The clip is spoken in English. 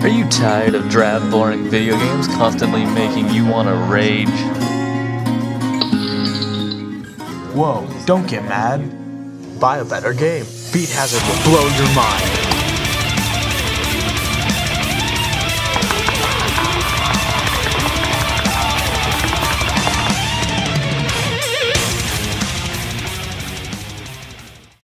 Are you tired of drab, boring video games constantly making you want to rage? Whoa, don't get mad. Buy a better game. Beat Hazard will blow your mind.